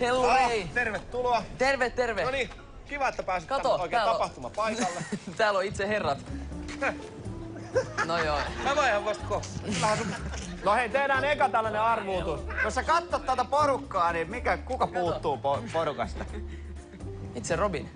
Hello, hei. tervetuloa. Terve, terve. No niin, kiva, että pääsit Kato, tänne oikein tapahtuma on- tapahtuma paikalle. Täällä on itse herrat. No joo. Mä ihan vasta kohta. No hei, tehdään eka tällainen arvuutus. Jos sä katsot tätä porukkaa, niin mikä, kuka puuttuu po- porukasta? Itse Robin.